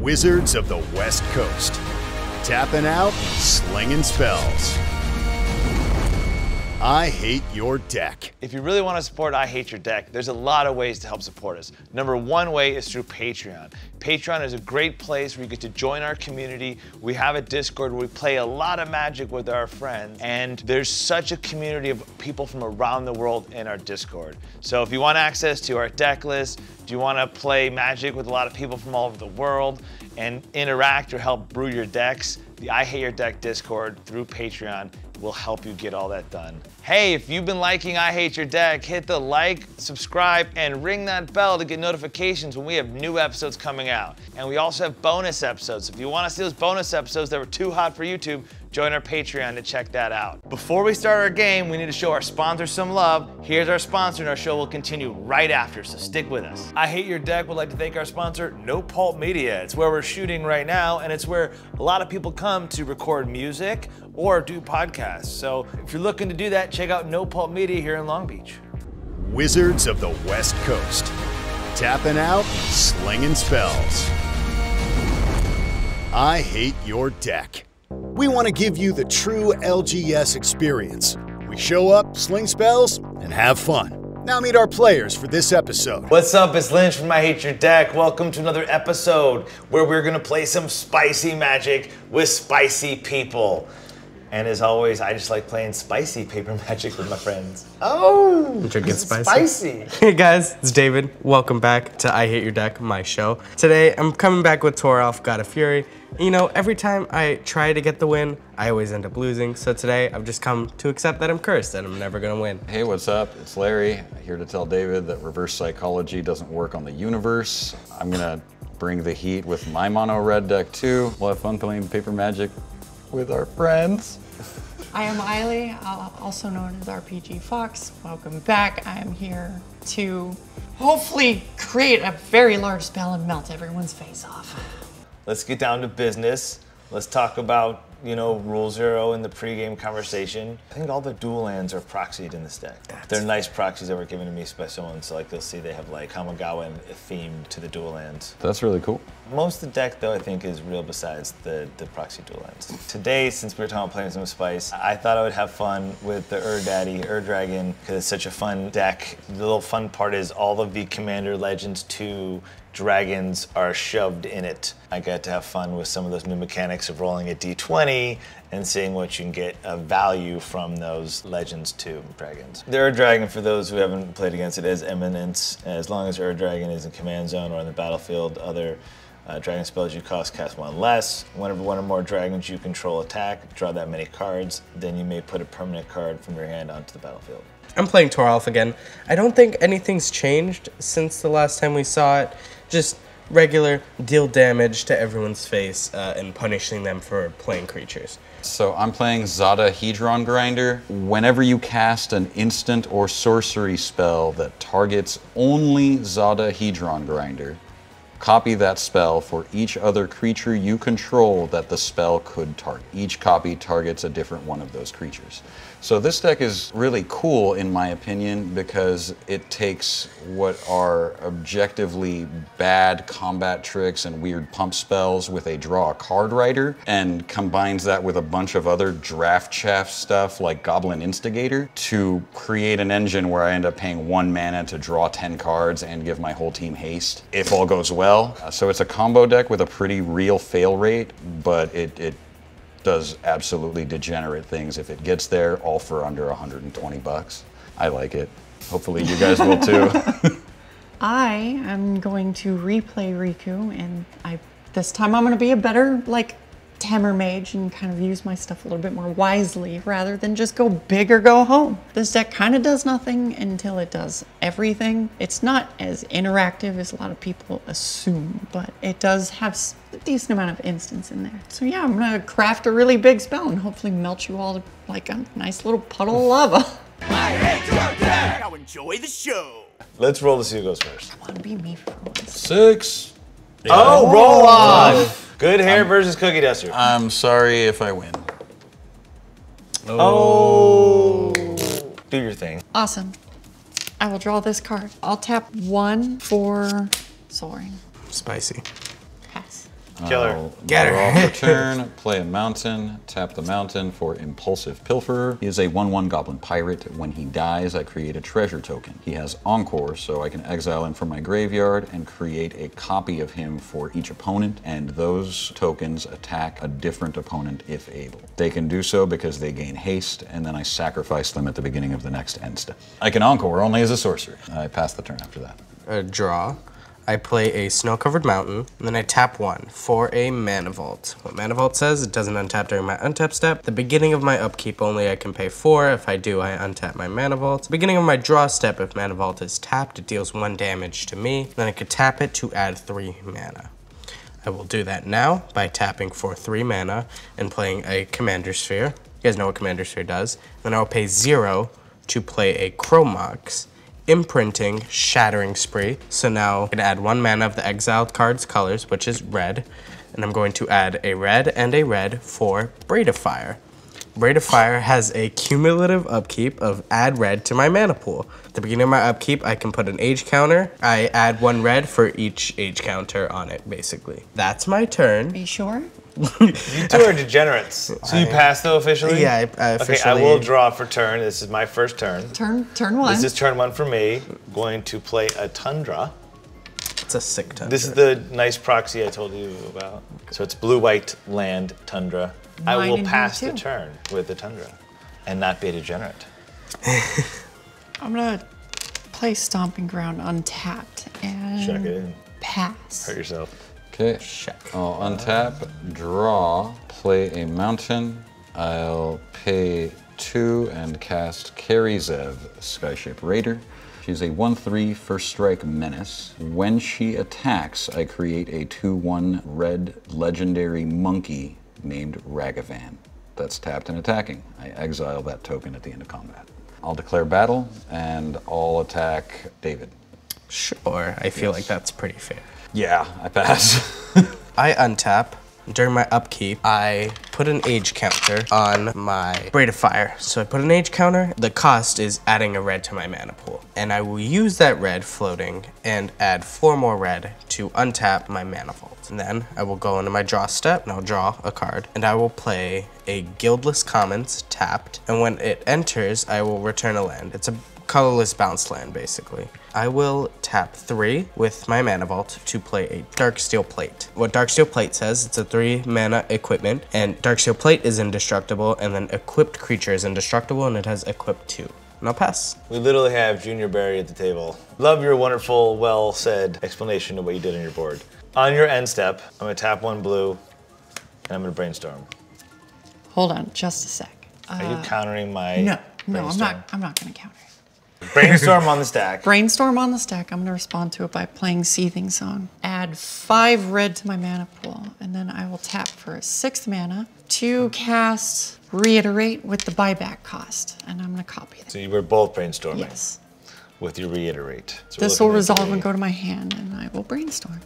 Wizards of the West Coast. Tapping out, slinging spells. I hate your deck. If you really want to support I Hate Your Deck, there's a lot of ways to help support us. Number one way is through Patreon. Patreon is a great place where you get to join our community. We have a Discord where we play a lot of Magic with our friends, and there's such a community of people from around the world in our Discord. So if you want access to our deck list, do you want to play Magic with a lot of people from all over the world and interact or help brew your decks, the I Hate Your Deck Discord through Patreon will help you get all that done. Hey, if you've been liking I Hate Your Deck, hit the like, subscribe, and ring that bell to get notifications when we have new episodes coming out. And we also have bonus episodes. If you want to see those bonus episodes that were too hot for YouTube, join our Patreon to check that out. Before we start our game, we need to show our sponsor some love. Here's our sponsor, and our show will continue right after, so stick with us. I Hate Your Deck would like to thank our sponsor, No Pulp Media. It's where we're shooting right now, and it's where a lot of people come to record music or do podcasts. So if you're looking to do that, check out No Pulp Media here in Long Beach. Wizards of the West Coast. Tapping out, slinging spells. I hate your deck. We want to give you the true LGS experience. We show up, sling spells, and have fun. Now meet our players for this episode. What's up? It's Lynch from I Hate Your Deck. Welcome to another episode where we're gonna play some spicy magic with spicy people. And as always, I just like playing spicy paper magic with my friends. Oh, Drinking spicy. spicy. Hey guys, it's David. Welcome back to I Hate Your Deck, my show. Today I'm coming back with Toralf God of Fury. You know, every time I try to get the win, I always end up losing. So today I've just come to accept that I'm cursed and I'm never gonna win. Hey, what's up? It's Larry, here to tell David that reverse psychology doesn't work on the universe. I'm gonna bring the heat with my mono red deck too. We'll have fun playing paper magic with our friends. I am Eiley, uh, also known as RPG Fox. Welcome back. I am here to hopefully create a very large spell and melt everyone's face off. Let's get down to business. Let's talk about, you know, Rule Zero in the pregame conversation. I think all the dual lands are proxied in this deck. They're nice proxies that were given to me by someone, so like you'll see they have like Kamigawa themed to the dual lands. That's really cool. Most of the deck, though, I think is real besides the, the proxy dual lands. Today, since we were talking about playing some Spice, I thought I would have fun with the Ur Daddy, Ur Dragon, because it's such a fun deck. The little fun part is all of the Commander Legends 2 dragons are shoved in it. I got to have fun with some of those new mechanics of rolling a d20 and seeing what you can get of value from those Legends 2 dragons. The Ur Dragon, for those who haven't played against it, is Eminence. As long as Ur Dragon is in command zone or in the battlefield, other uh, dragon spells you cost cast one less. Whenever one or more dragons you control attack, draw that many cards, then you may put a permanent card from your hand onto the battlefield. I'm playing Toralf again. I don't think anything's changed since the last time we saw it. Just regular deal damage to everyone's face uh, and punishing them for playing creatures. So I'm playing Zada Hedron Grinder. Whenever you cast an instant or sorcery spell that targets only Zada Hedron Grinder, copy that spell for each other creature you control that the spell could target. Each copy targets a different one of those creatures. So this deck is really cool in my opinion because it takes what are objectively bad combat tricks and weird pump spells with a draw a card writer and combines that with a bunch of other draft chaff stuff like Goblin Instigator to create an engine where I end up paying one mana to draw 10 cards and give my whole team haste if all goes well. Uh, so it's a combo deck with a pretty real fail rate, but it, it does absolutely degenerate things if it gets there, all for under 120 bucks. I like it. Hopefully you guys will too. I am going to replay Riku, and I this time I'm going to be a better like Hammer Mage and kind of use my stuff a little bit more wisely rather than just go big or go home. This deck kind of does nothing until it does everything. It's not as interactive as a lot of people assume, but it does have a decent amount of instance in there. So yeah, I'm going to craft a really big spell and hopefully melt you all to like a nice little puddle of lava. I hate you now enjoy the show. Let's roll to see who goes first. Want to be me for once. Six. Oh, roll on! Good hair versus cookie duster. I'm sorry if I win. oh. Do your thing. Awesome. I will draw this card. I'll tap one for soaring. Spicy. Pass. Killer. I'll Get her. draw for turn, play a mountain, tap the mountain for Impulsive Pilferer. He is a 1-1 Goblin Pirate. When he dies, I create a treasure token. He has Encore, so I can exile him from my graveyard and create a copy of him for each opponent, and those tokens attack a different opponent if able. They can do so because they gain haste, and then I sacrifice them at the beginning of the next end step. I can Encore only as a sorcery. I pass the turn after that. a draw. I play a snow-covered mountain, and then I tap one for a mana vault. What mana vault says, it doesn't untap during my untap step. The beginning of my upkeep only I can pay four. If I do, I untap my mana vault. Beginning of my draw step, if mana vault is tapped, it deals one damage to me. Then I could tap it to add three mana. I will do that now by tapping for three mana and playing a Commander Sphere. You guys know what Commander Sphere does. Then I'll pay zero to play a Chrome Mox, imprinting Shattering Spree. So now I'm gonna add one mana of the exiled card's colors, which is red. And I'm going to add a red and a red for Braid of Fire. Braid of Fire has a cumulative upkeep of add red to my mana pool. At the beginning of my upkeep, I can put an age counter. I add one red for each age counter on it, basically. That's my Are turn. you sure? You two are degenerates. So you pass though officially? Yeah, I- I Okay, I will draw for turn. This is my first turn. Turn turn one. This is turn one for me. Going to play a Tundra. It's a sick turn. This is the nice proxy I told you about. So it's blue-white land Tundra. I will pass the turn with the Tundra and not be a degenerate. I'm gonna play Stomping Ground untapped and Check it in. pass. Hurt yourself. Okay. Check. I'll untap, draw, play a mountain. I'll pay two and cast Kari Zev, Skyship Raider. She's a 1 3 first strike menace. When she attacks, I create a 2 1 red legendary monkey named Ragavan. That's tapped and attacking. I exile that token at the end of combat. I'll declare battle and I'll attack David. Sure, I feel like that's pretty fair. Yeah, I pass. I untap. During my upkeep, I put an age counter on my Braid of Fire. So I put an age counter. The cost is adding a red to my mana pool. And I will use that red floating and add four more red to untap my mana vault. And then I will go into my draw step and I'll draw a card. And I will play a Guildless Commons tapped. And when it enters, I will return a land. It's a colorless bounce land, basically. I will tap three with my mana vault to play a Darksteel Plate. What Darksteel Plate says, it's a three mana equipment, and Darksteel Plate is indestructible, and then equipped creature is indestructible, and it has equipped two. And I'll pass. We literally have Junior Barry at the table. Love your wonderful, well said explanation of what you did on your board. On your end step, I'm gonna tap one blue, and I'm gonna brainstorm. Hold on, just a sec. Are you countering my Uh, No, no, I'm not. I'm not gonna counter it. Brainstorm on the stack. Brainstorm on the stack. I'm gonna respond to it by playing Seething Song. Add five red to my mana pool, and then I will tap for a sixth mana to cast Reiterate with the buyback cost, and I'm gonna copy that. So you were both brainstorming Yes. with your reiterate. So This will resolve and go to my hand, and I will brainstorm.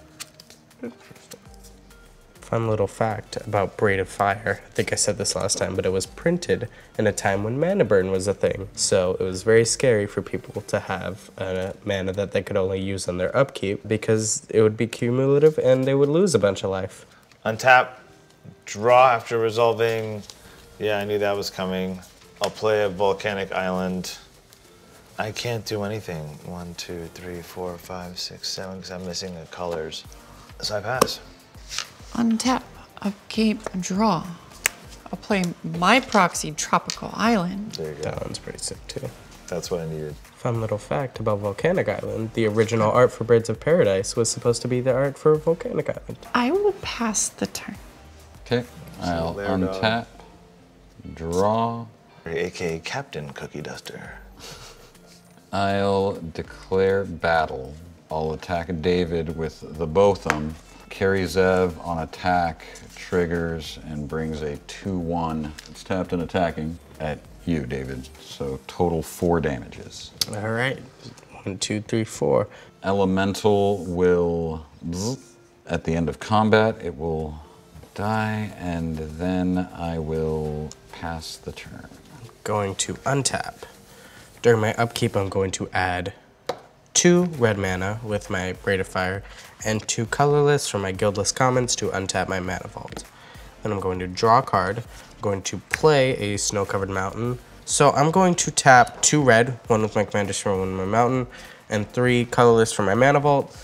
Fun little fact about Braid of Fire. I think I said this last time, but it was printed in a time when mana burn was a thing. So it was very scary for people to have a mana that they could only use on their upkeep because it would be cumulative and they would lose a bunch of life. Untap, draw after resolving. Yeah, I knew that was coming. I'll play a volcanic island. I can't do anything. One, two, three, four, five, six, seven, because I'm missing the colors. So I pass. Untap, upkeep, draw. I'll play my proxy Tropical Island. There you go. That one's pretty sick too. That's what I needed. Fun little fact about Volcanic Island. The original art for Birds of Paradise was supposed to be the art for Volcanic Island. I will pass the turn. Okay, I'll there, dog. untap, draw, AKA Captain Cookie Duster. I'll declare battle. I'll attack David with the Botham. Kari Zev on attack, triggers, and brings a 2 1. It's tapped and attacking at you, David. So total four damages. All right. One, two, three, four. Elemental will, at the end of combat, it will die, and then I will pass the turn. I'm going to untap. During my upkeep, I'm going to add two red mana with my Braid of Fire and two colorless from my Guildless Commons to untap my Mana Vault. Then I'm going to draw a card. I'm going to play a Snow Covered Mountain. So I'm going to tap two red, one with my Commander Sphere, one with my Mountain, and three colorless for my Mana Vault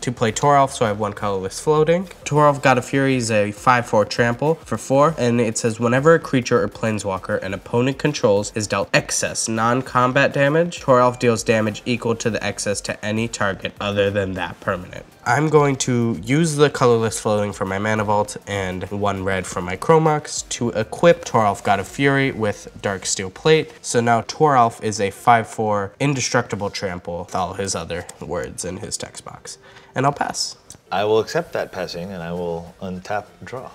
to play Toralf, so I have one colorless floating. Toralf God of Fury is a 5-4 trample for 4, and it says whenever a creature or planeswalker an opponent controls is dealt excess non-combat damage, Toralf deals damage equal to the excess to any target other than that permanent. I'm going to use the colorless floating for my Mana Vault and one red from my Chrome Mox to equip Toralf God of Fury with Darksteel Plate. So now Toralf is a 5-4 indestructible trample with all his other words in his text box. And I'll pass. I will accept that passing and I will untap draw.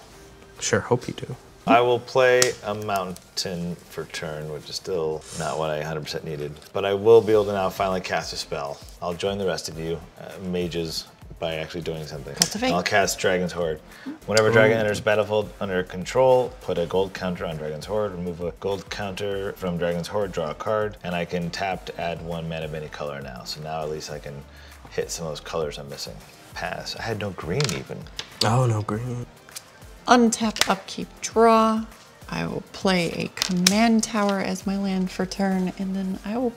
Sure, hope you do. I will play a mountain for turn, which is still not what I 100% needed. But I will be able to now finally cast a spell. I'll join the rest of you, uh, mages, by actually doing something. Cultivate. I'll cast Dragon's Hoard. Whenever dragon enters battlefield under control, put a gold counter on Dragon's Hoard, remove a gold counter from Dragon's Hoard, draw a card, and I can tap to add one mana of any color now. So now at least I can hit some of those colors I'm missing. Pass. I had no green even. Oh, no green. Untap, upkeep, draw. I will play a command tower as my land for turn, and then I will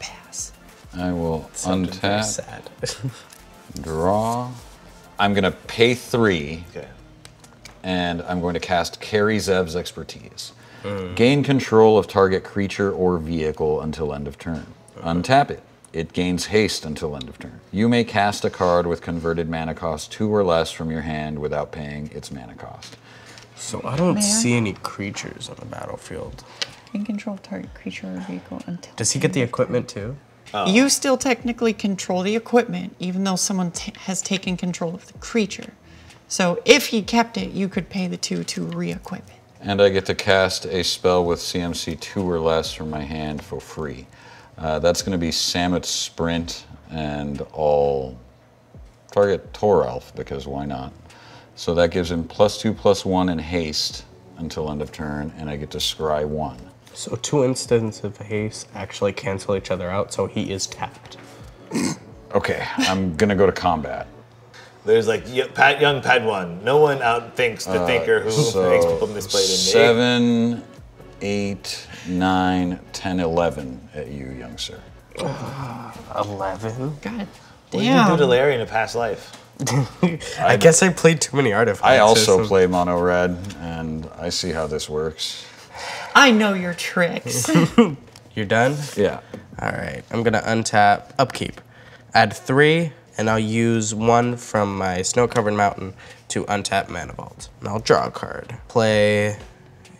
pass. I will Sounded very untap, Sad. draw. I'm gonna pay three, Okay. and I'm going to cast Kari Zev's Expertise. Hmm. Gain control of target creature or vehicle until end of turn. Untap it. It gains haste until end of turn. You may cast a card with converted mana cost two or less from your hand without paying its mana cost. so I don't Man. see any creatures on the battlefield. In control of target creature or vehicle until. Does he get the equipment too? You still technically control the equipment, even though someone ta has taken control of the creature. So if he kept it, you could pay the two to re-equip it. And I get to cast a spell with CMC 2 or less from my hand for free. Uh, that's going to be Samut's Sprint and all target Toralf, because why not? So that gives him plus 2, plus 1 in haste until end of turn, and I get to scry 1. So two instances of haste actually cancel each other out, so he is tapped. Okay, I'm going to go to combat. There's like y- Pat, young Padawan. No one outthinks the uh, thinker who So makes people misplay their name. 7, 8, 9, 10, 11 at you, young sir. Eleven. God damn. What did you do to. Larry in a past life? I guess I played too many artifacts. I also play mono red, and I see how this works. I know your tricks. You're done. Yeah. All right. I'm gonna untap upkeep, add three, and I'll use one from my snow-covered mountain to untap mana vault. And I'll draw a card. Play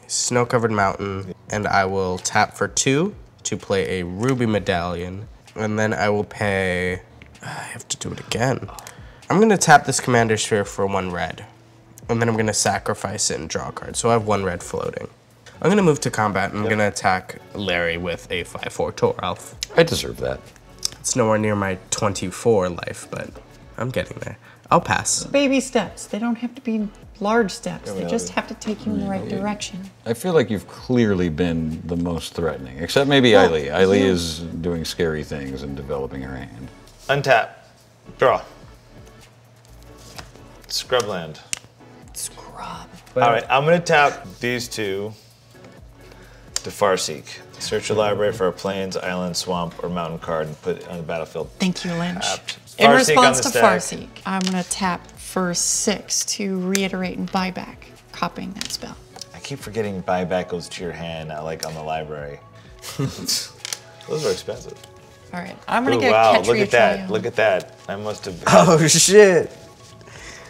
snow-covered mountain, and I will tap for two to play a ruby medallion, and then I will pay. I have to do it again. I'm gonna tap this commander sphere for one red, and then I'm gonna sacrifice it and draw a card. So I have one red floating. I'm gonna move to combat. and I'm gonna attack Larry with a 5-4 Toralf. I deserve that. It's nowhere near my 24 life, but I'm getting there. I'll pass. Baby steps. They don't have to be large steps. They just have to take you in the right direction. I feel like you've clearly been the most threatening, except maybe Well, Eiley. Eiley you- is doing scary things and developing her hand. Untap. Draw. Scrubland. Scrub. All right, I'm gonna tap these two to Farseek. Search your library for a plains, island, swamp, or mountain card and put it on the battlefield. Thank you, Lynch. Tapped. In Farseek response to stack. Farseek, I'm going to tap for six to reiterate and buy back, copying that spell. I keep forgetting buyback goes to your hand, not like on the library. Those are expensive. All right, I'm going to get wow, Ketria look at that. Triome. Look at that. I must have. Oh shit!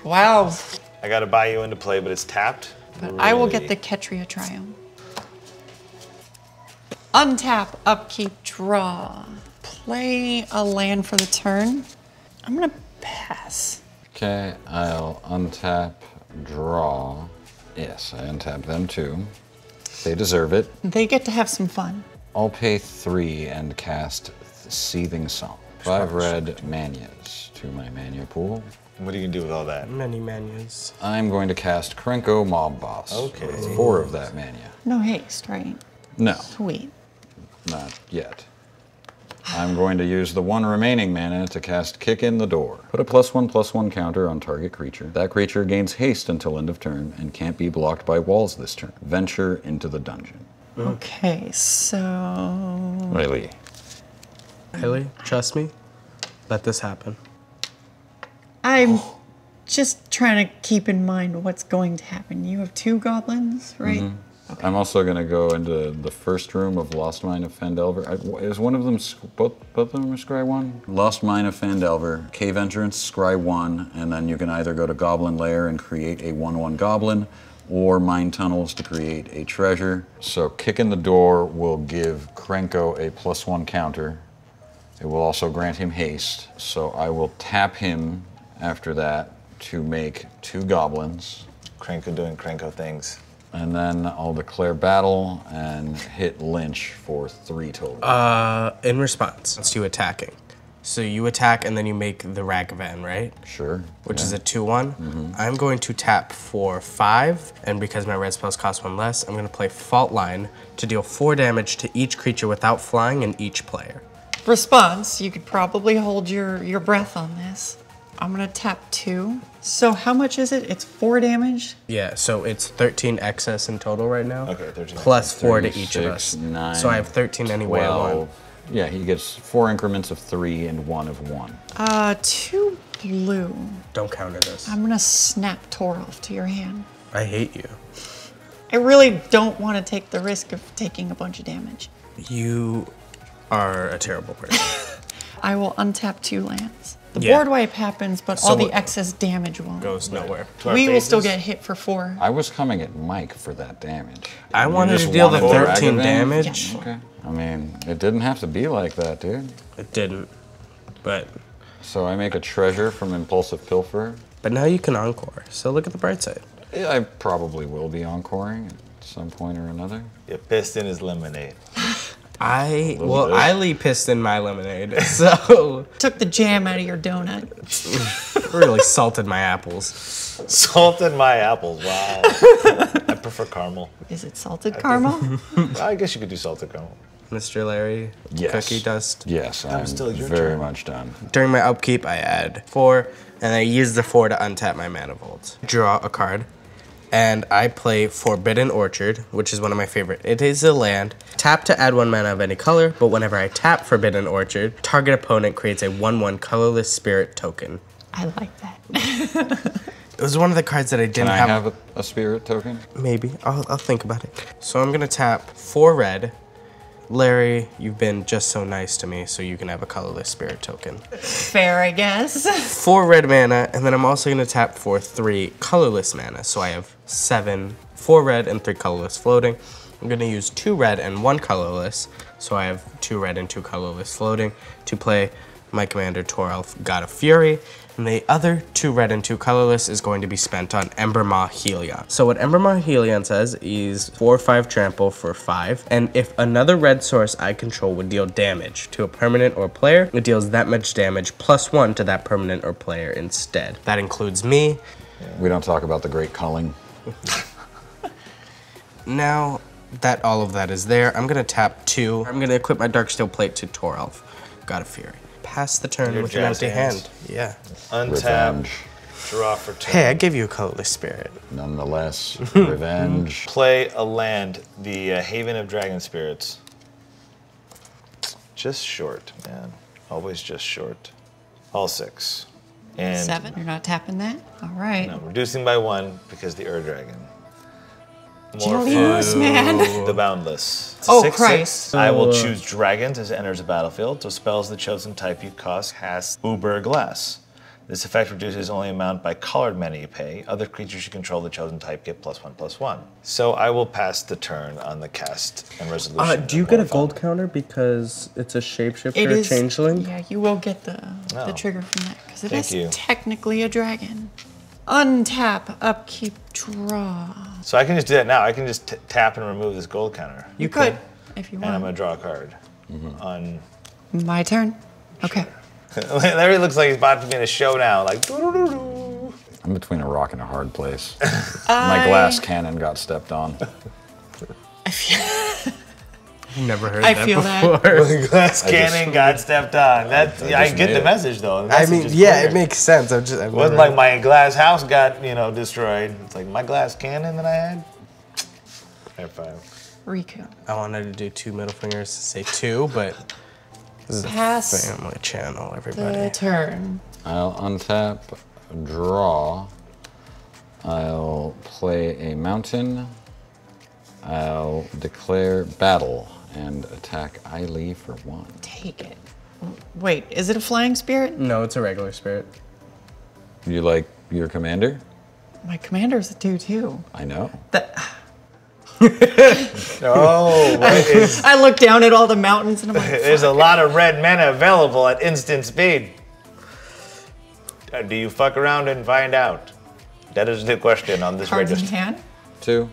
Wow. I gotta buy you into play, but it's tapped. But I will get the Ketria Triome. Untap, upkeep, draw. Play a land for the turn. I'm going to pass. Okay, I'll untap, draw. Yes, I untap them too. They deserve it. They get to have some fun. I'll pay three and cast Seething Song. Five red manias to my mania pool. What are you gonna do with all that? Many menus. I'm going to cast Krenko Mob Boss. Okay. with Four of that mania. No haste, right? No, Sweet. Not yet. I'm going to use the one remaining mana to cast Kick in the Door. Put a plus one plus one counter on target creature. That creature gains haste until end of turn and can't be blocked by walls this turn. Venture into the dungeon. Okay, so Really? Haley, trust me. Let this happen. I'm just trying to keep in mind what's going to happen. You have two goblins, right? Mm-hmm. Mm-hmm. I'm also going to go into the first room of Lost Mine of Phandelver. I- Is one of them, sc- both, both of them are Scry 1? Lost Mine of Phandelver, Cave Entrance, Scry 1, and then you can either go to Goblin Lair and create a 1 1 Goblin, or Mine Tunnels to create a treasure. So, Kick in the Door will give Krenko a plus 1 counter. It will also grant him haste. So, I will tap him after that to make two goblins. Krenko doing Krenko things. And then I'll declare battle and hit Lynch for three total. Uh, in response, it's you attacking. So you attack and then you make the Ragavan, right? sure. Which yeah. is a 2 one I'm going to tap for 5, and because my red spells cost 1 less, I'm going to play Fault Line to deal 4 damage to each creature without flying and each player. Response, you could probably hold your, your breath on this. I'm gonna tap two. So how much is it? It's four damage. Yeah, so it's 13 excess in total right now. Okay, 13 Plus excess. 4 to each of us. nine, so I have 13 anyway. I won. 12. Yeah, he gets four increments of three and one of one. Uh, two blue. Don't counter this. I'm gonna snap Toralf to your hand. I hate you. I really don't want to take the risk of taking a bunch of damage. You are a terrible person. I will untap two lands. The Yeah. board wipe happens, but So all the what- excess damage won't. Goes nowhere. To our we will still get hit for four. I was coming at Mike for that damage. I You wanted to deal the 13 damage. Yeah. Okay. I mean, it didn't have to be like that, dude. It didn't. But So I make a treasure from Impulsive Pilfer. but now you can encore. So look at the bright side. I probably will be encoring at some point or another. Your piston is lemonade. I oh, well, bit. I leave pissed in my lemonade, so Took the jam out of your donut. really salted my apples. Salted my apples. Wow. I prefer caramel. Is it salted caramel? I guess you could do salted caramel. Mr. Larry, Yes. cookie dust. Yes, I'm still your very turn. much done. During my upkeep, I add four, and I use the four to untap my mana vault. Draw a card, and I play Forbidden Orchard, which is one of my favorite. It is a land. Tap to add one mana of any color, but whenever I tap Forbidden Orchard, target opponent creates a 1 1 colorless spirit token. I like that. It was one of the cards that I didn't Can I have. have a, a spirit token? Maybe. I'll, I'll think about it. So I'm going to tap four red. Larry, you've been just so nice to me, so you can have a colorless spirit token. Fair, I guess. Four red mana, and then I'm also going to tap for three colorless mana. So I have seven, four red and three colorless floating. I'm going to use two red and one colorless. So I have two red and two colorless floating to play my commander Toralf, God of Fury. And the other two red and two colorless is going to be spent on Embermaw Hellion. So what Embermaw Hellion says is 4 or 5 trample for 5. And if another red source I control would deal damage to a permanent or player, it deals that much damage plus 1 to that permanent or player instead. That includes me. We don't talk about the great culling. Now that all of that is there, I'm going to tap 2. I'm going to equip my Darksteel Plate to Toralf, God of Fury. Pass the turn Your with an empty hands. hand. Yeah. Untap, Revenge. draw for turn. Hey, I gave you a colorless spirit. Nonetheless, revenge. Play a land, the uh, Haven of Dragon Spirits. Just short, man. Always just short. All six. And Seven. You're not tapping that? All right. No, reducing by one because the Ur Dragon. You'll More lose, man. The Boundless. It's a Oh, six, Christ. six. I will choose Dragons as it enters the battlefield. So spells the chosen type you cost cast Uber Glass. This effect reduces only amount by colored mana you pay. Other creatures you control the chosen type get plus one plus one. So I will pass the turn on the cast and resolution. Uh, do you get a gold counter because it's a shapeshifter It is. changeling? Yeah, you will get the Oh. the trigger from that because it Thank is you. technically a dragon. Untap, upkeep, draw. So I can just do that now. I can just t- tap and remove this gold counter. You could, if you want. And I'm going to draw a card. On My turn. Okay. Larry looks like he's about to be in a show now. Like. I'm between a rock and a hard place. My glass cannon got stepped on. I feel, Never heard I that feel that. before. Glass cannon got stepped on. That I, just get the it. message though. The I mean, yeah, clear. it makes sense. I'm just. I've It wasn't never- like my glass house got you know destroyed. It's like my glass cannon that I had. High five. Riku. I wanted to do two middle fingers to say two, but this is a Pass family channel, everybody. the everybody. turn. I'll untap, draw. I'll play a mountain. I'll declare battle and attack Eileen for one. Take it. Wait, is it a flying spirit? No, it's a regular spirit. You like your commander? My commander's a 2 2. I know. That, Oh, right. I look down at all the mountains and I'm like, there's a lot of red mana available at instant speed. Uh, Do you fuck around and find out? That is the question on this cards in register. hand. Two.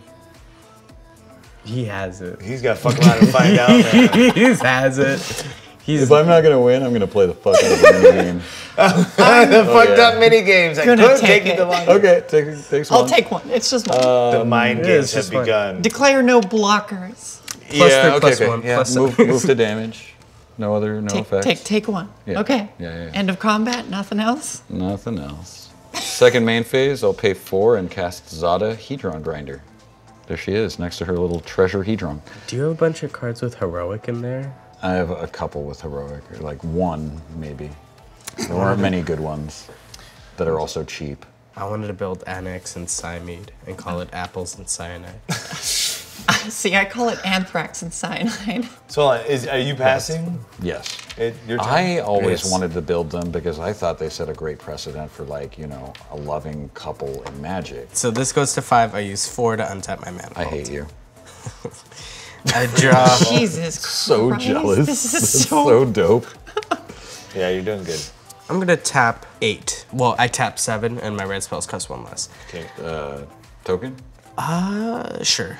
He has it. He's got to fuck around and find out. he has it. He's If I'm not gonna win, I'm gonna play the fuck out of the game. the oh, fucked yeah. up mini games that Gonna could take take it. the long. Okay, take takes I'll take one. It's just one. Um, the mind yeah, games it's have just begun. Declare no blockers. Plus yeah, three, okay, plus okay. one, yeah, plus- move, move to damage. No other, no Take, effects. take, take one. Yeah. Okay. Yeah, yeah, yeah. End of combat. Nothing else. Nothing else. Second main phase, I'll pay four and cast Zada Hedron Grinder. There she is, next to her little treasure Hedron. Do you have a bunch of cards with heroic in there? I have a couple with heroic, or like one maybe. There aren't many good ones that are also cheap. I wanted to build Anax and Cymede and call it apples and cyanide. See, I call it anthrax and cyanide. So, hold is, are you passing? Yes. It, your? I always Yes. wanted to build them because I thought they set a great precedent for like, you know, a loving couple in magic. So this goes to five. I use four to untap my mana. I hate you. I draw. Jesus So Christ, jealous. This is That's so. so dope. Yeah, you're doing good. I'm gonna tap eight. Well, I tap seven, and my red spells cost one less. Okay. Uh, token? Uh, sure.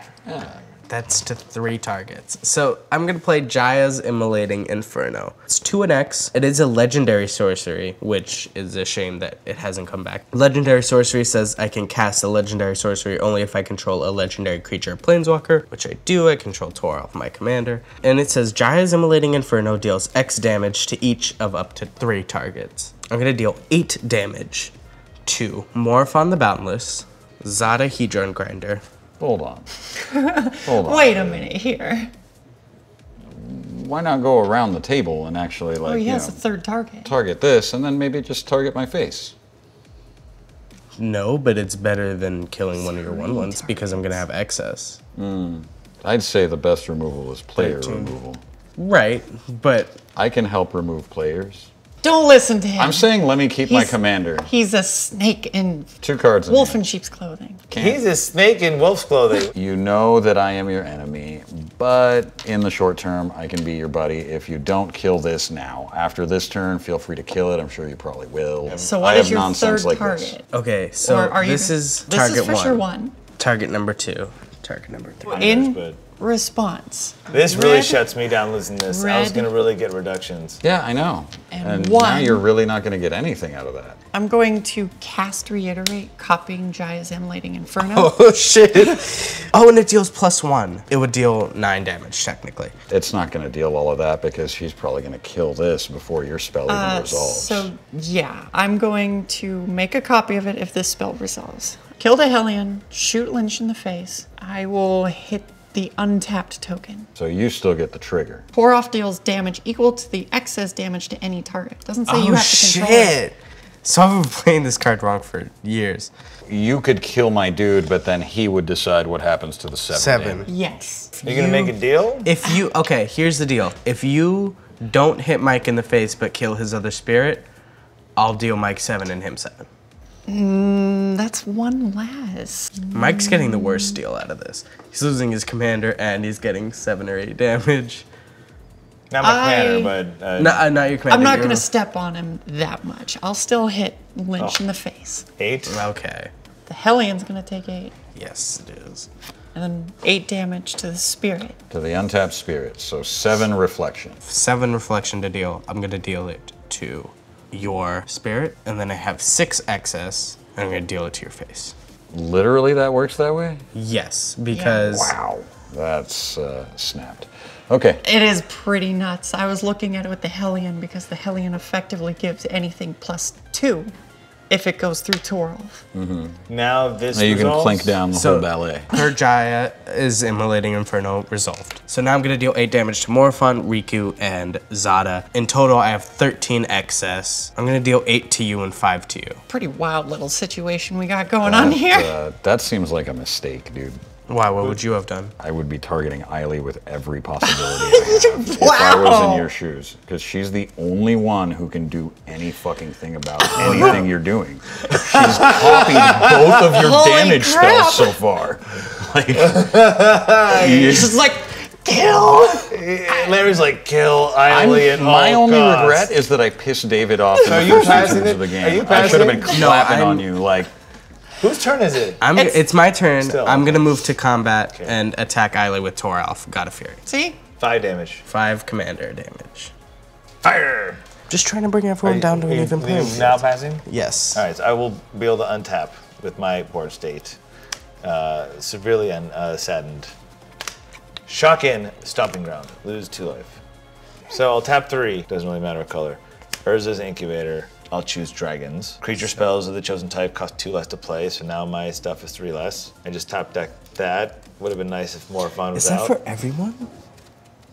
That's to three targets. So I'm gonna play Jaya's Immolating Inferno. It's two and X. It is a legendary sorcery, which is a shame that it hasn't come back. Legendary sorcery says I can cast a legendary sorcery only if I control a legendary creature planeswalker, which I do. I control Toralf, my commander. And it says Jaya's Immolating Inferno deals X damage to each of up to three targets. I'm gonna deal eight damage to Morophon the Boundless, Zada Hedron Grinder, Hold on. Hold on. Wait a minute here. Why not go around the table and actually oh, like Oh, he you has know, a third target. target this and then maybe just target my face? No, but it's better than killing one of your one ones because I'm gonna have excess. Hmm. I'd say the best removal is player Thirteen. removal. Right, but I can help remove players. Don't listen to him. I'm saying let me keep my commander. He's a snake in Two cards in wolf in sheep's clothing. He's a snake in wolf's clothing. You know that I am your enemy, but in the short term, I can be your buddy if you don't kill this now. After this turn, feel free to kill it. I'm sure you probably will. So I what have is your nonsense third like target? this. okay. So or are you? this gonna- is this target is for one. sure one. Target number two. Target number three. In but- response. This really shuts me down listening to this. I was gonna really get reductions. Yeah, I know. And now one- you're really not going to get anything out of that. I'm going to cast reiterate, copying Jaya's immolating inferno. Oh shit! oh, and it deals plus one. It would deal nine damage technically. It's not going to deal all of that because she's probably going to kill this before your spell even Uh, resolves. so yeah, I'm going to make a copy of it if this spell resolves. Kill the Hellion, shoot Lynch in the face. I will hit the untapped token. So you still get the trigger. Pour off deals damage equal to the excess damage to any target. Doesn't say oh you have to control shit! it. So I've been playing this card wrong for years. You could kill my dude, but then he would decide what happens to the seven. Seven. damage. Yes. You gonna make a deal? If you okay, here's the deal. If you don't hit Mike in the face but kill his other spirit, I'll deal Mike seven and him seven. That's one less. Mike's getting the worst deal out of this. He's losing his commander and he's getting seven or eight damage. Not my I- planner, but uh, No, uh, not your commander. I'm not going to step on him that much. I'll still hit Lynch in the face. eight. Okay. The Hellion's going to take eight. Yes, it is. And then eight damage to the spirit. To the untapped spirit. So seven reflection. Seven reflection to deal. I'm gonna deal it to your spirit, and then I have six excess, and I'm gonna deal it to your face. Literally, that works that way? Yes, because Wow. That's uh, snapped. Okay. It is pretty nuts. I was looking at it with the Hellion because the Hellion effectively gives anything plus two if it goes through Toralf. Now this Now you can clink down the So- whole ballet. her Jaya is immolating Inferno resolved. So now I'm gonna deal 8 damage to Morophon, Riku, and Zada. In total, I have 13 excess. I'm gonna deal 8 to you and 5 to you. Pretty wild little situation we got going on here. Uh, that seems like a mistake, dude. Why? What would you have done? I would be targeting Eiley with every possibility I have if I was in your shoes. Because she's the only one who can do any fucking thing about anything you're doing. She's copied both of your Holy damage crap. spells so far. Like, It's just like, kill! Eh, Larry's like kill I'm- Eiley at my all only costs. regret is that I pissed David off in Are the you first few passing turns of the game. Are you I should have been passing No, clapping on you like, Whose turn is it? I'm, It's- it's, my turn. Still. I'm gonna move to combat and attack Isla with Toralf, God of Fury. See? Five damage. 5 commander damage. Fire. Just trying to bring everyone down to an even are playing field. Now passing. Yes. All right, so I will be able to untap with my board state. Uh, severely un- uh, saddened. Shock in, stomping ground. Lose two life. So I'll tap three. Doesn't really matter what color. Urza's incubator. I'll choose dragons. Creature spells of the chosen type cost two less to play, so now my stuff is three less. I just top deck that. Would have been nice if more fun was Is that out. for everyone?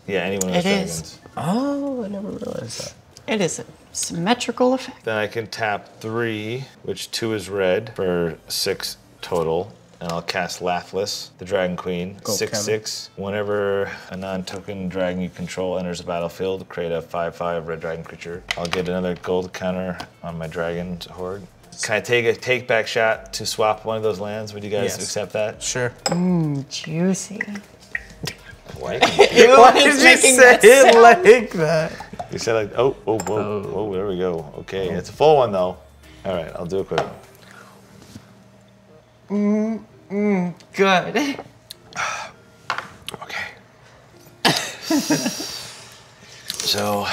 yeah, anyone who has It dragons. is. Oh, I never realized that. It is a symmetrical effect. Then I can tap three, which two is red for six total. And I'll cast Lathliss, the Dragon Queen, Go, six Kevin. six. Whenever a non-token dragon you control enters the battlefield, create a five five red dragon creature. I'll get another gold counter on my dragon hoard. Can I take a take back shot to swap one of those lands? Would you guys Yes. accept that? Sure. Mmm, juicy. Why? Why did you making that sound? like that? you said like, oh, oh, whoa, oh. whoa, there we go. Okay, it's a full one though. All right, I'll do a quick one. Mmm, good. Okay. so,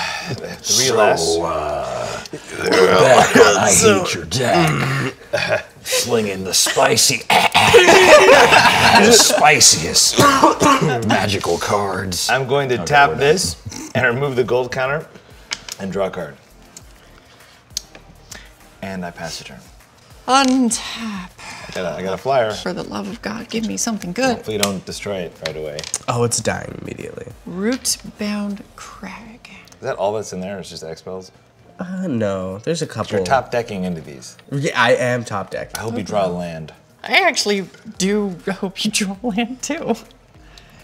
three less. back on I hate your deck. Slinging the spicy, the spiciest magical cards. I'm going to we're tap done. this and remove the gold counter and draw a card. And I pass the turn. Untap. I got a, I got a flyer. For the love of God, give me something good. Hopefully you don't destroy it right away. Oh, it's dying immediately. Root-bound crag. Is that all that's in there? It's just X spells? Uh, no, there's a couple. You're top decking into these. Yeah, I am top deck. I hope you draw a land. I actually do hope you draw land too.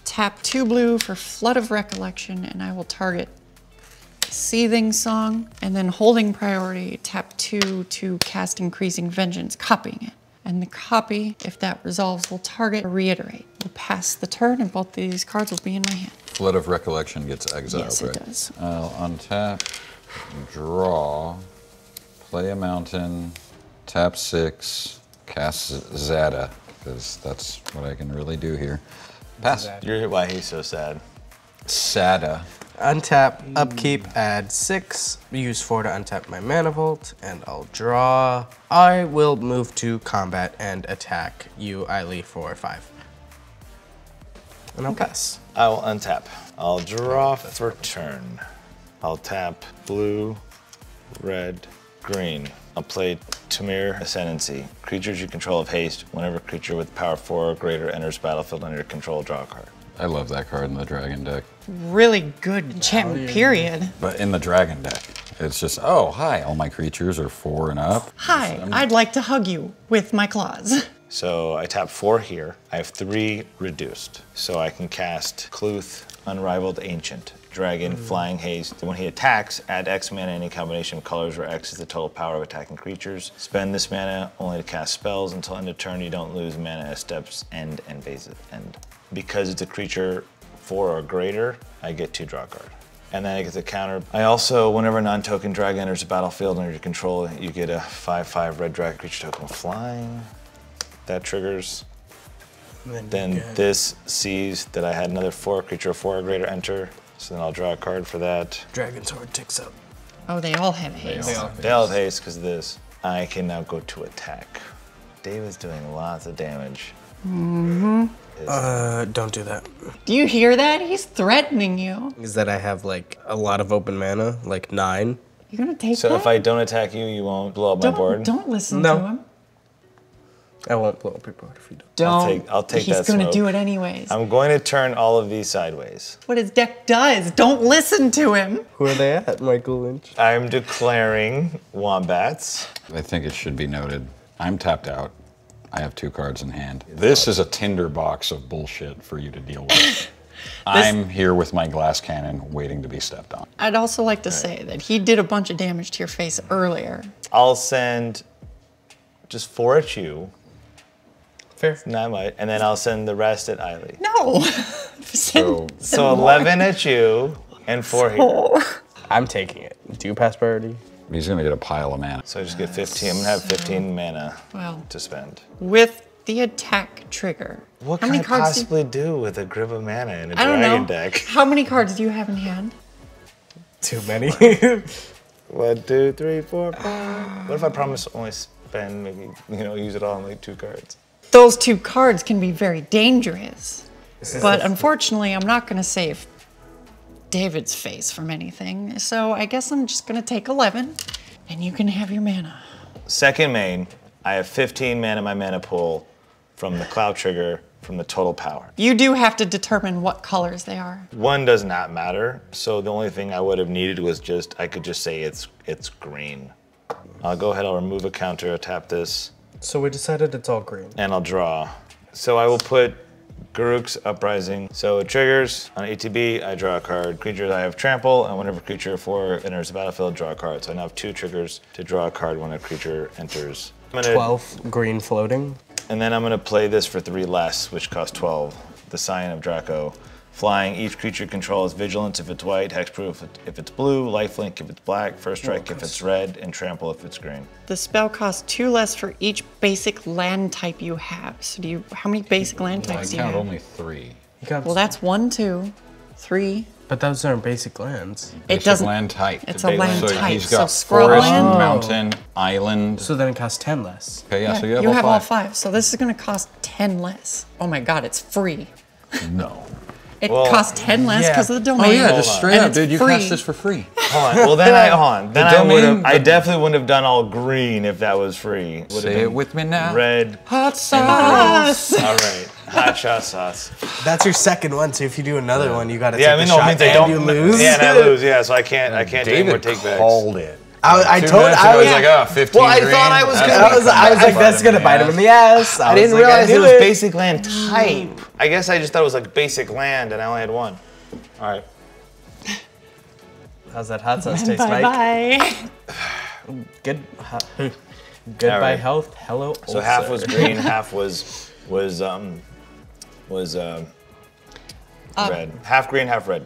Tap two blue for Flood of Recollection, and I will target Seething Song, and then holding priority, tap two to cast Increasing Vengeance, copying it. And the copy, if that resolves, will target or reiterate. Will pass the turn, and both these cards will be in my hand. Flood of Recollection gets exiled, Yes, right? it does. I'll untap, draw, play a mountain, tap six, cast Zada, because that's what I can really do here. Pass. You're why he's so sad. Sada. Untap, upkeep, add six. Use four to untap my mana vault, and I'll draw. I will move to combat and attack you, Eiley, for five. And I'll pass. I will untap. I'll draw for turn. I'll tap blue, red, green. I'll play Temur Ascendancy. Creatures you control have haste. Whenever a creature with power four or greater enters battlefield under your control, draw a card. I love that card in the dragon deck. Really good enchantment, period. But in the dragon deck, it's just, oh, hi, all my creatures are four and up. Hi, I'd like to hug you with my claws. So I tap four here. I have three reduced. So I can cast Klauth, Unrivaled Ancient, Dragon, hmm. Flying Haze. When he attacks, add X mana any combination of colors where X is the total power of attacking creatures. Spend this mana only to cast spells until end of turn. You don't lose mana as steps end and phase end. Because it's a creature four or greater, I get two draw card. And then I get the counter. I also, whenever a non-token dragon enters the battlefield under your control, you get a 5-5 red dragon creature token flying. That triggers. Then this sees that I had another four creature four or greater enter. So then I'll draw a card for that. Dragon's Hoard ticks up. Oh, they all have haste. They all have haste because of this. I can now go to attack. David's doing lots of damage. Mm-hmm. Uh, don't do that. Do you hear that? He's threatening you. Is that I have like a lot of open mana, like nine. You're gonna take So that? if I don't attack you, you won't blow up my don't, board. don't listen No. to him. I won't blow up your board if you don't. Don't. I'll take- I'll take He's that gonna smoke. do it anyways. I'm going to turn all of these sideways. what his deck does. Don't listen to him. Who are they at, Michael Lynch? I'm declaring wombats. I think it should be noted. I'm tapped out. I have two cards in hand. This is a tinderbox of bullshit for you to deal with. I'm here with my glass cannon waiting to be stepped on. I'd also like to say that he did a bunch of damage to your face earlier. I'll send just four at you, Fair. not might, and then I'll send the rest at Eiley. No. So So 11 at you and four here. Oh. I'm taking it. Do you pass priority? He's gonna get a pile of mana. So I just get 15. I'm gonna have 15 mana Well, to spend. with the attack trigger. What how can many I cards do possibly do with a grip of mana in a I don't dragon know. deck? How many cards do you have in hand? Too many. One, two, three, four, five. What if I promise to only spend maybe you know use it all on like two cards? Those two cards can be very dangerous. But unfortunately, I'm not going to save David's face from anything. So I guess I'm just going to take 11 and you can have your mana. Second main, I have 15 mana in my mana pool from the cloud trigger from the total power. You do have to determine what colors they are. One does not matter, so the only thing I would have needed was just I could just say it's it's green. I'll go ahead, I'll remove a counter, I'll tap this, so we decided it's all green. and I'll draw. So I will put Garruk's Uprising. So it triggers on ATB, I draw a card. Creatures I have trample, and whenever creature four enters the battlefield, draw a card. So I now have two triggers to draw a card when a creature enters. I'm gonna- 12 green floating. And then I'm gonna play this for three less, which costs 12. The Scion of Draco. Flying, each creature controls vigilance if it's white, hexproof if it's blue, lifelink if it's black, first strike if it's red, and trample if it's green. The spell costs two less for each basic land type you have. So do you? How many basic land I types do you count have? only three. Well, that's one, two, three. but those aren't basic lands. It Basic doesn't. land type. It's a land so type. he's got so scroll forest, in. mountain, island. So then it costs 10 less. Okay, yeah, Yeah, so you have, you all, have five. all five. So this is going to cost ten less. Oh my God, it's free. No. It Well, costs ten less yeah. because of the oh, domain. Oh yeah, just straight And up, dude. You free. cast this for free. Hold on. Well, then I hold on. Then I would domain- have. I definitely wouldn't have done all green if that was free. Would have Say been it with me now. Red. Hot sauce. All right. Hot shot sauce. That's your second one, so if you do another one, you gotta Yeah, I take mean, the no, it shot means I and don't you lose. Yeah, and I lose. Yeah, so I can't. I can't take more David take backs. called it. I, I told minutes I was he's like, oh, 15 Well, I green. thought I was gonna- I was, I was like, that's gonna bite him in the ass. I was didn't like, realize it knew was basic land type. I guess I just thought it was like basic land, and I only had one. All right. How's that hot sauce taste, Bye Mike? bye. Good. Huh, Goodbye All right. health. Hello. So half was green, half was was um was um red. Half green, half red.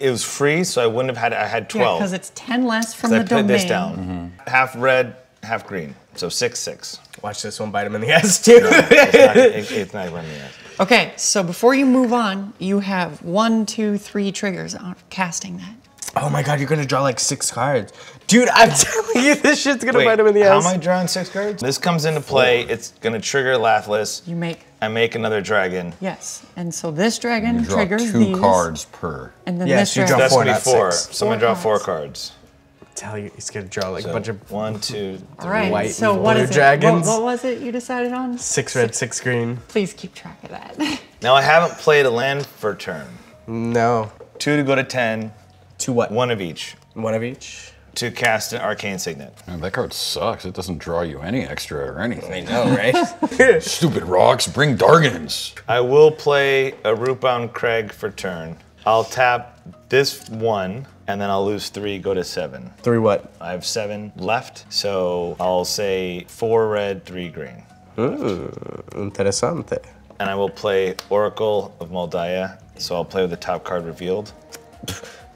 It was free, so I wouldn't have had. I had Yeah, twelve. because it's ten less from So I the put domain. this down. Mm-hmm. Half red, half green. So six, six. Watch this one bite him in the ass too. It's not, it, it's not running yet. Okay, so before you move on, you have one, two, three triggers on casting that. Oh my god, you're gonna draw like six cards, dude. I'm telling you, this shit's gonna Wait, bite him in the ass. how am I drawing six cards? This comes into play. It's gonna trigger Lathliss. You make I make another dragon. yes, and so this dragon You draw triggers two these, cards per. and then Yes, this you dragon. draw That's four, gonna be four. six. So I'm gonna Four draw four cards. cards. tell you, he's gonna draw like So a bunch of one, two, three. All right, white so and what blue dragons. What, what was it you decided on? six red, six green. Please keep track of that. Now I haven't played a land for turn. No, Two to go to ten. Two what? One of each One of each. to cast an arcane signet. Man, that card sucks. It doesn't draw you any extra or anything. I know, right? Stupid rocks, bring Dargans. I will play a Rootbound Crag for turn. I'll tap this one, and then I'll lose three, go to seven. Three what? I have seven left, so I'll say four red, three green. Interessante. And I will play Oracle of Mul Daya, so I'll play with the top card revealed.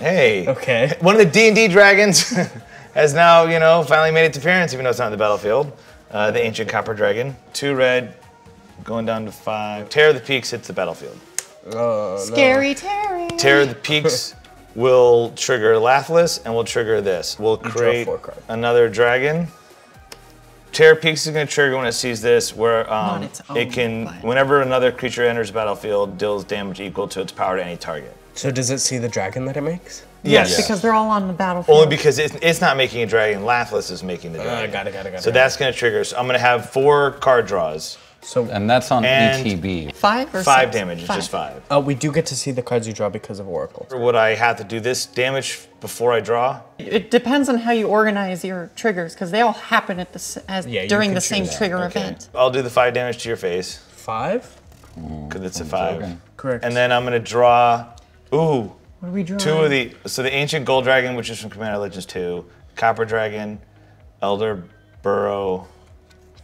hey, Okay. one of the D&D dragons has now, you know, finally made its appearance, even though it's not on the battlefield. Uh, the ancient copper dragon. Two red, going down to five. Terror of the Peaks hits the battlefield. Oh, Scary Terry. Terror of the Peaks will trigger Lathliss and will trigger this. We'll draw create four cards. another dragon. Terror Peaks is going to trigger when it sees this, where um, own, it can, but- whenever another creature enters the battlefield, deals damage equal to its power to any target. So does it see the dragon that it makes? Yes. Because they're all on the battlefield. Only because it's, it's not making a dragon. Lathliss is making the dragon. got it, got it, got it, So got it. that's going to trigger. So I'm going to have four card draws. So And that's on And- ETB. five or Five six? damage. It's just five. uh, we do get to see the cards you draw because of Oracle. Would I have to do this damage before I draw? It depends on how you organize your triggers because they all happen at the s- as Yeah, during the same choose. trigger Okay. event. I'll do the five damage to your face Five? because it's a five. okay. Correct. And then I'm going to draw. Ooh, What are we drawing? two of the. So the ancient gold dragon, which is from Commander Legends 2, copper dragon, elder burrow,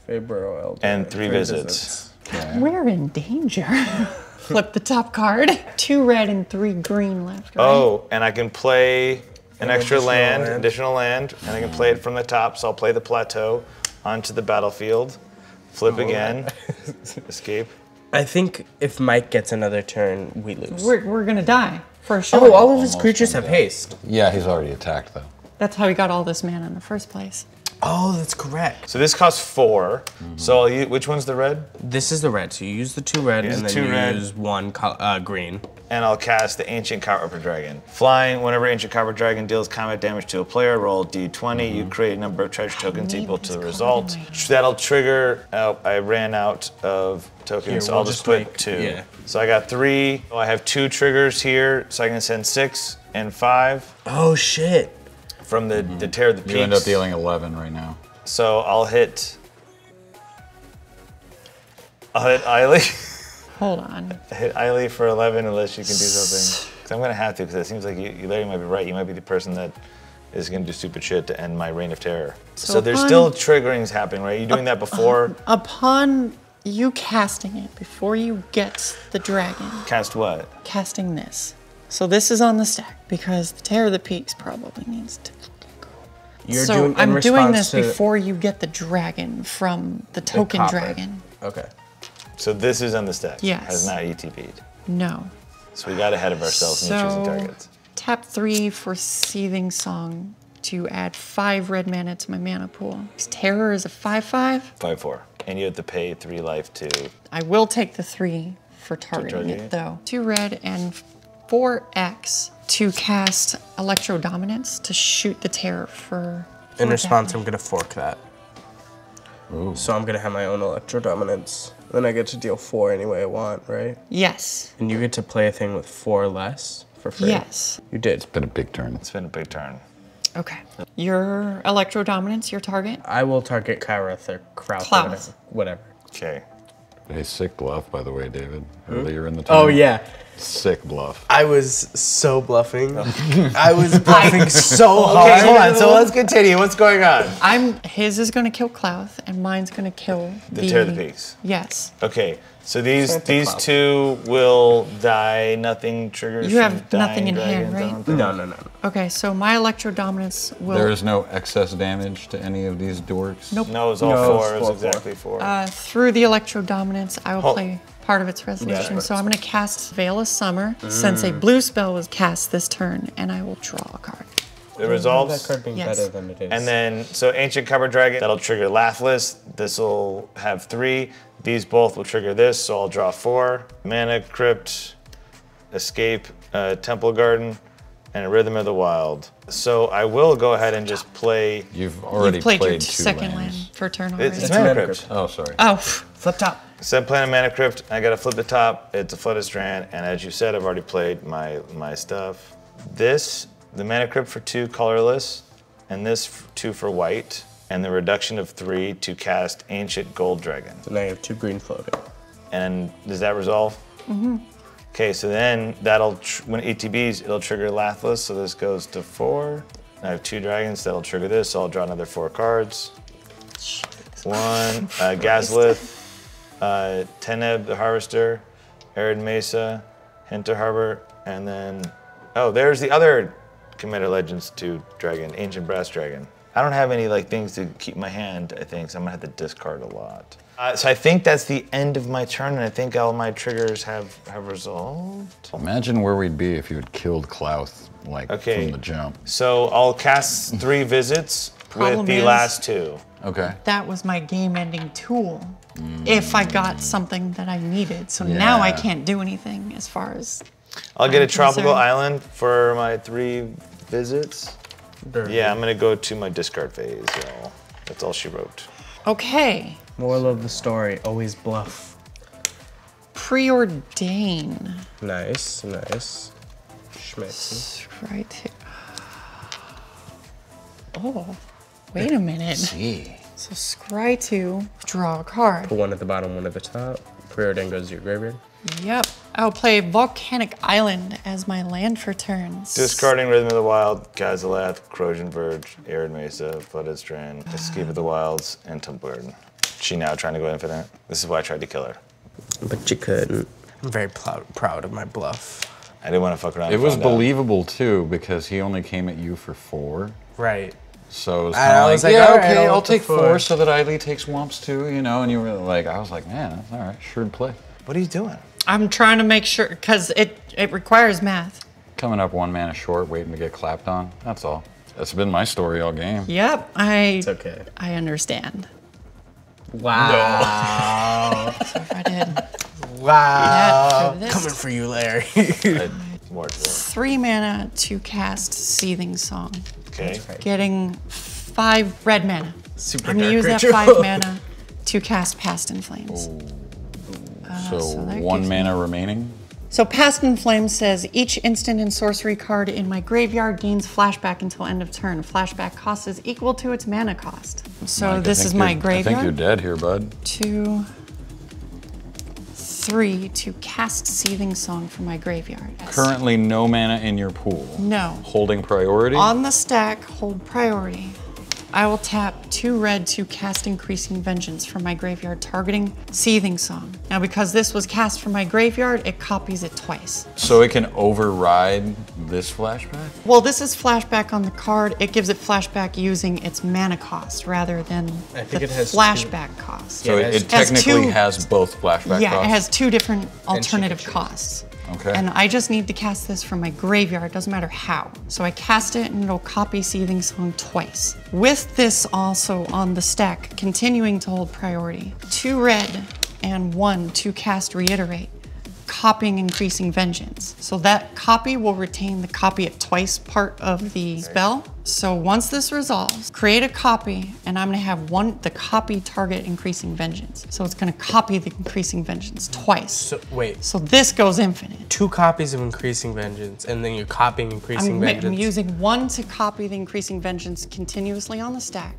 Fabro Elder. and three visits. We're in danger. Flip the top card. Two red and three green left. Right? Oh, and I can play an extra additional land, land. additional land, and I can play it from the top. So I'll play the plateau onto the battlefield, flip oh, again, escape. I think if Mike gets another turn, we lose. We're, we're gonna die for oh, sure. oh, all of his creatures have haste. Yeah, he's already attacked though. That's how he got all this mana in the first place. Oh, that's correct. So this costs 4 So I'll use, which one's the red? This is the red, so you use the two red and then two you red. use one uh, green. And I'll cast the Ancient Copper Dragon. Flying, whenever Ancient Copper Dragon deals combat damage to a player, roll d20. You create a number of treasure tokens equal to the result. That'll trigger. Oh, I ran out of tokens, Here, so I'll just put two. yeah. So I got three. Oh, I have two triggers here, so I can send six and five Oh shit. From the, mm-hmm. the Terror of the Peaks. You end up dealing 11 right now. So I'll hit. I'll hit Eiley. Hold on. hit Eiley for 11 unless you can do something. 'Cause I'm going to have to because it seems like you, you Larry might be right. You might be the person that is going to do stupid shit to end my reign of terror. So, So there's still triggerings happening, right? You're doing that uh, before? Upon you casting it, before you get the dragon, Cast what? casting this. So this is on the stack because the Terror of the Peaks probably needs to go. You're so doing I'm doing this before you get the dragon from the the token copper. dragon. Okay. So this is on the stack. Yes. Has not ETB'd. No. So we got ahead of ourselves in choosing targets. tap three for Seething Song to add five red mana to my mana pool. Terror is a five-five. 5 4. And you have to pay 3 life to. I will take the three for targeting target it? though. Two red and four X to cast Electro Dominance to shoot the terror for. In four response, I'm gonna fork that. Ooh. So I'm gonna have my own electro dominance. Then I get to deal four any way I want, right? Yes. And you get to play a thing with four less for free. Yes. You did. It's been a big turn. It's been a big turn. Okay. Your Electro Dominance, your target. I will target Kyreth or Krauth or whatever. whatever. Okay. Hey, sick bluff, by the way, David. Hmm? Earlier in the turn. Oh yeah. Sick bluff. I was so bluffing. I was bluffing so hard. Okay, hold on. So let's continue. What's going on? I'm his is gonna kill Klauth and mine's gonna kill The Tear the Peaks. Yes. Okay, so these Santa these Claus. two will die. Nothing triggers. You from have nothing dying in hand, right? No, no, no. no. Okay, so my Electro Dominance will There is no excess damage to any of these dorks. Nope. No, it was all No, it was four. It was four, four. exactly four. Uh, through the Electro Dominance, I will Hold- play part of its resolution. Yeah. so I'm going to cast Veil of Summer, since a blue spell was cast this turn, and I will draw a card. it That resolves. card being Yes. better than it is. And then, so Ancient Copper Dragon, that'll trigger Lathliss. This will have three. These both will trigger this, so I'll draw four. Mana Crypt, Escape, uh, Temple Garden, and Rhythm of the Wild. So I will go ahead and just play. You've already you played, your two second lands. land for a turn already. It's, it's Mana Mana Crypt. Crypt. Oh, sorry. oh, pff, flip top. Instead of playing a Mana Crypt, I gotta flip the top. It's a Flooded Strand, and as you said, I've already played my my stuff. This, the Mana Crypt for two colorless, and this two for white, and the reduction of three to cast Ancient Gold Dragon. So now you have two green floating. And does that resolve? Mm-hmm. Okay, so then that'll, tr- when it ETBs, it'll trigger Lathliss, so this goes to four. I have two dragons, that'll trigger this, so I'll draw another four cards. One, uh, Gazlith, uh, Teneb the Harvester, Arid Mesa, Hinter Harbor, and then, oh, there's the other Commander Legends 2 dragon, Ancient Brass Dragon. I don't have any like things to keep my hand, I think, so I'm gonna have to discard a lot. Uh, so I think that's the end of my turn, and I think all my triggers have, have resolved. Imagine where we'd be if you had killed Klauth like Okay. from the jump. So I'll cast three visits Problem with the is- last two. Okay. That was my game-ending tool. If I got something that I needed, so now I can't do anything as far as. I'll get a I'm tropical island for my three visits. Yeah, I'm gonna go to my discard phase, y'all. That's all she wrote. Okay, Moral of the story: always bluff. preordain. Nice, nice. Schmitzy. Right here. Oh, wait a minute. See. So scry two, draw a card. Put one at the bottom, one at the top. Preordain goes to your graveyard. Yep. I'll play Volcanic Island as my land for turns. Discarding Rhythm of the Wild, Gazalath, Corrosion Verge, Arid Mesa, Flooded Strand, Escape of the Wilds, and Tumble She now trying to go infinite. This is why I tried to kill her. But you couldn't. I'm very proud, proud of my bluff. I didn't want to fuck around. It was find out. believable too because he only came at you for four. Right. So it was I kind of like, was like, yeah, all right, okay, I'll I'll take four. four. so that Eiley takes Womps too, you know. And you were like, I was like, man, that's all right, shrewd play. What are you doing? I'm trying to make sure because it it requires math. Coming up one mana short, waiting to get clapped on. That's all. That's been my story all game. Yep, I It's okay. I understand. Wow. So if I did wow. that for this, Coming for you, Larry. More to it. three mana to cast Seething Song, Okay. getting five red mana. Super I'm gonna dark use that five mana to cast Past in Flames. Uh, so so one gives me- mana remaining. So Past in Flames says each instant and sorcery card in my graveyard gains flashback until end of turn. Flashback cost is equal to its mana cost. So Mike, this is my graveyard. I think you're dead here, bud. Two, three to cast Seething Song from my graveyard. Currently, no mana in your pool. No. Holding priority. On the stack, hold priority. I will tap two red to cast Increasing Vengeance from my graveyard, targeting Seething Song. Now, because this was cast from my graveyard, it copies it twice. so it can override this flashback. Well, this is flashback on the card. It gives it flashback using its mana cost rather than I think the it has two. flashback cost. So Yeah, it, it it technically two- has both flashback yeah, costs. it has two different alternative costs. Okay. And I just need to cast this from my graveyard, doesn't matter how. So I cast it and it'll copy Seething Song twice. With this also on the stack, continuing to hold priority. Two red and one to cast Reiterate, copying Increasing Vengeance. So that copy will retain the copy it twice part of the spell. So once this resolves, create a copy, and I'm gonna have one the copy target Increasing Vengeance. So it's gonna copy the Increasing Vengeance twice. so, wait, So this goes infinite. two copies of Increasing Vengeance, and then you're copying Increasing I'm, Vengeance. I'm using one to copy the increasing vengeance continuously on the stack,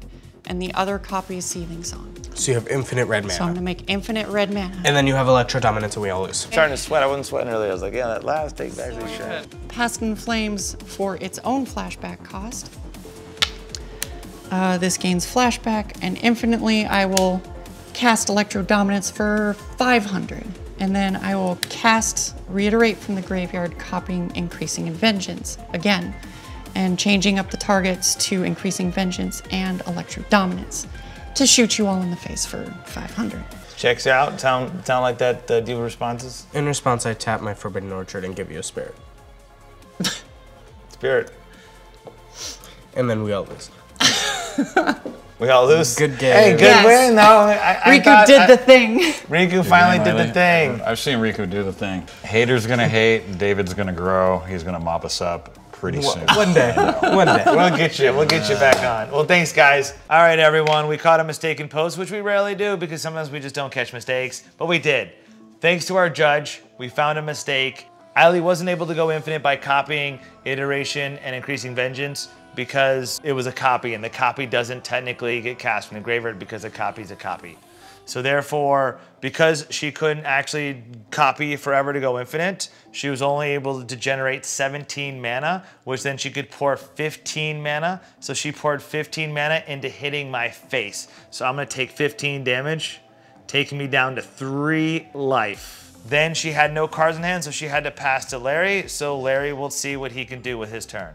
and the other copy is seething song. so you have infinite red mana. So I'm gonna make infinite red mana. and then you have Electro Dominance, and we all lose. Starting to sweat. I wasn't sweating earlier. I was like, yeah, that last take actually shit. Past in Flames for its own flashback cost. Uh, this gains flashback, and infinitely I will cast Electro Dominance for 500. And then I will cast Reiterate from the graveyard, copying Increasing in Vengeance again, and changing up the targets to Increasing Vengeance and Electro Dominance to shoot you all in the face for 500. Checks out. Sound sound like that uh, diva responses. In response, I tap my Forbidden Orchard and give you a spirit. Spirit. And then we all lose. We all lose. Good game. Hey, good Yes. win though. I, I Riku thought- did I- the thing. Riku finally did the thing. I've seen Riku do the thing. Haters gonna hate. David's gonna grow. He's gonna mop us up pretty soon. One day. One day. We'll get you. We'll get you back on. Well, thanks, guys. All right, everyone. We caught a mistaken post, which we rarely do because sometimes we just don't catch mistakes, but we did. Thanks to our judge, we found a mistake. Eiley wasn't able to go infinite by copying iteration and increasing vengeance because it was a copy, and the copy doesn't technically get cast from the graveyard because a copy is a copy. So therefore, because she couldn't actually copy forever to go infinite, she was only able to generate 17 mana, which then she could pour 15 mana. So she poured 15 mana into hitting my face. So I'm gonna take 15 damage, taking me down to three life. Then she had no cards in hand, so she had to pass to Larry. So Larry will see what he can do with his turn.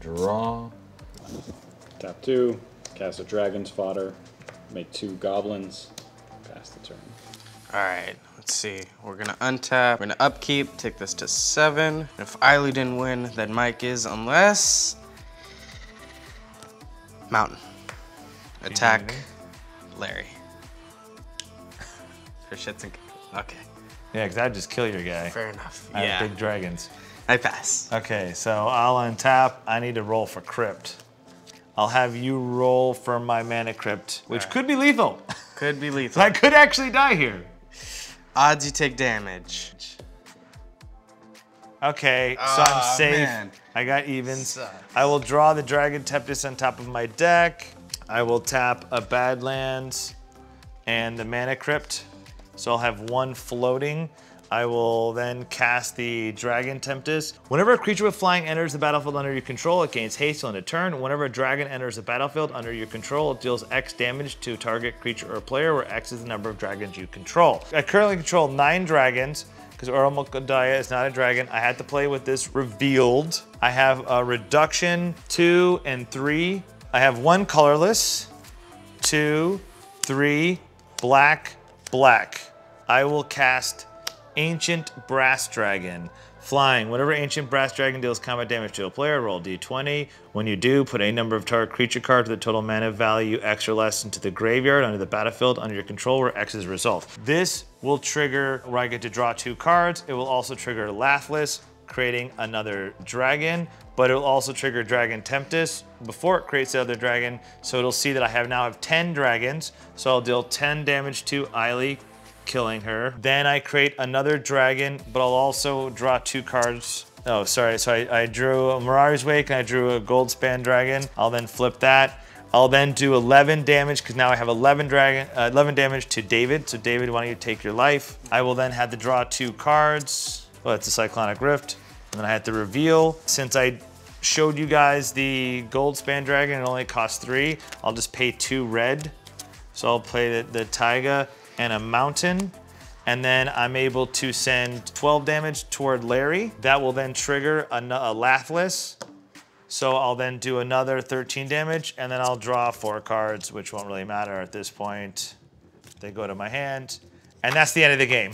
Draw. Tap two, cast a dragon's fodder, make two goblins, pass the turn. All right, let's see. We're gonna untap. We're gonna upkeep. Take this to seven. If Eiley didn't win, then Mike is, unless Mountain. Attack Larry. For shits and okay. Yeah, because I'd just kill your guy. Fair enough. I have yeah. big dragons. I pass. Okay, so I'll untap. I need to roll for crypt. I'll have you roll for my mana crypt, which could be lethal. Could be lethal. I could actually die here. Odds you take damage. Okay, so Ah, I'm safe. man. I got evens. Sucks. I will draw the Dragon Tempest on top of my deck. I will tap a Badlands and the Mana Crypt. So I'll have one floating. I will then cast the Dragon Tempest. Whenever a creature with flying enters the battlefield under your control, it gains haste on a turn. Whenever a dragon enters the battlefield under your control, it deals X damage to a target creature or player, where X is the number of dragons you control. I currently control nine dragons because Oromokodaya is not a dragon. I had to play with this revealed. I have a reduction, two and three. I have one colorless, two, three, black, black. I will cast Ancient Brass Dragon. Flying. Whenever Ancient Brass Dragon deals combat damage to a player, roll d20. When you do, put a number of target creature cards with a total mana value X or less into the graveyard under the battlefield under your control where X is result. This will trigger where I get to draw two cards. It will also trigger Lathliss, creating another dragon, but it will also trigger Dragon Tempest before it creates the other dragon. So it'll see that I have now have 10 dragons. So I'll deal 10 damage to Eiley, killing her. Then I create another dragon, but I'll also draw two cards. Oh, sorry. So I, I drew a Mirari's Wake and I drew a Gold Span Dragon. I'll then flip that. I'll then do 11 damage because now I have 11 dragon, uh, 11 damage to David. So David, why don't you take your life? I will then have to draw two cards. Oh, it's a Cyclonic Rift. And then I have to reveal. Since I showed you guys the Gold Span Dragon, it only costs three. I'll just pay two red. So I'll play the, the Taiga and a Mountain. And then I'm able to send 12 damage toward Larry. That will then trigger a, a Lathliss. So I'll then do another 13 damage, and then I'll draw four cards, which won't really matter at this point. They go to my hand, and that's the end of the game.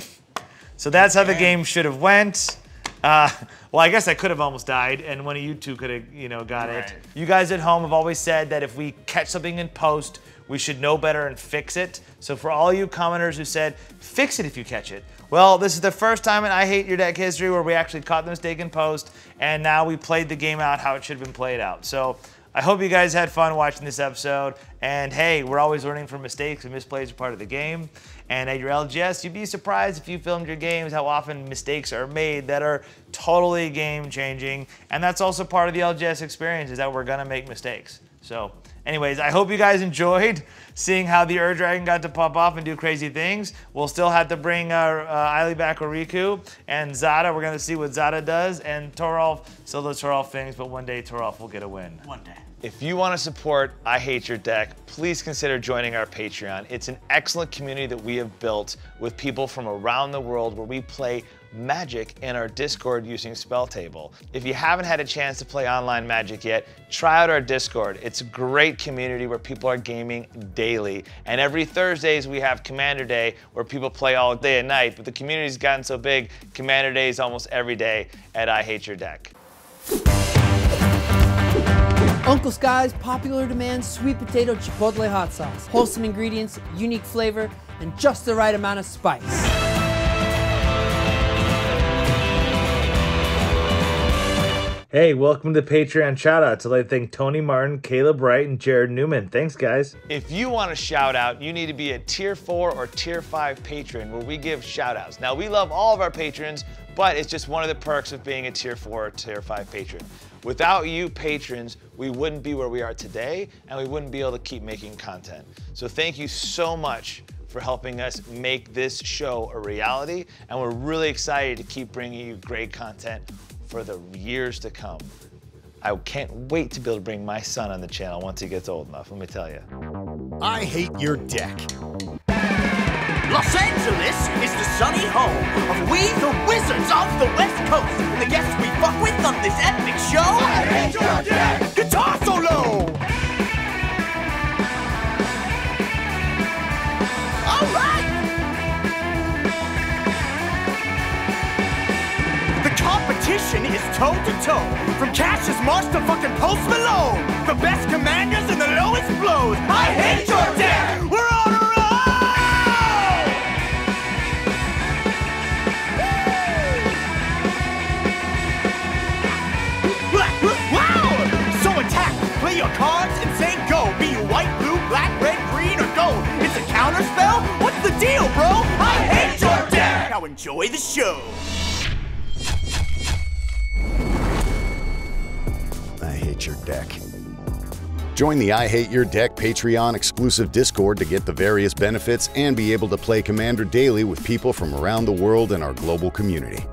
So that's how the game should have went. Uh, well, I guess I could have almost died, and one of you two could have, you know, got it. You guys at home have always said that if we catch something in post, we should know better and fix it. So for all you commenters who said, fix it if you catch it. Well, this is the first time in I Hate Your Deck history where we actually caught the mistake in post, and now we played the game out how it should have been played out. So I hope you guys had fun watching this episode. And hey, we're always learning from mistakes and misplays are part of the game. And at your LGS, you'd be surprised if you filmed your games how often mistakes are made that are totally game changing. And that's also part of the LGS experience is that we're gonna make mistakes. So anyways, I hope you guys enjoyed seeing how the Ur Dragon got to pop off and do crazy things. We'll still have to bring our uh, Eiley back or Riku and Zada. We're gonna see what Zada does and Toralf still does Toralf things, but one day Toralf will get a win. One day. If you want to support I Hate Your Deck, please consider joining our Patreon. It's an excellent community that we have built with people from around the world where we play Magic in our Discord using Spell Table. If you haven't had a chance to play online Magic yet, try out our Discord. It's a great community where people are gaming daily. And every Thursdays we have Commander Day where people play all day and night, but the community's gotten so big, Commander Day is almost every day at I Hate Your Deck. Uncle Sky's popular demand sweet potato chipotle hot sauce. Wholesome ingredients, unique flavor, and just the right amount of spice. Hey, welcome to Patreon shoutouts. I'd like to thank Tony Martin, Caleb Wright, and Jared Newman. Thanks, guys. If you want a shout out, you need to be a tier four or tier five patron where we give shout outs. Now, we love all of our patrons, but it's just one of the perks of being a tier four or tier five patron. Without you patrons, we wouldn't be where we are today and we wouldn't be able to keep making content. So thank you so much for helping us make this show a reality. And we're really excited to keep bringing you great content for the years to come. I can't wait to be able to bring my son on the channel once he gets old enough, let me tell you. I hate your deck. Los Angeles is the sunny home of we the Wizards of the West Coast. and The guests we fuck with on this epic show. I hate your deck. Guitar solo. Toe to toe. From Cassius Marsh to fucking Post Malone. The best commanders and the lowest blows. I hate your deck! We're on a roll! Wow! So attack, play your cards and say go. Be you white, blue, black, red, green, or gold. It's a counter spell? What's the deal, bro? I hate your deck! Now enjoy the show. Hate your deck. Join the I Hate Your Deck Patreon exclusive Discord to get the various benefits and be able to play Commander daily with people from around the world in our global community.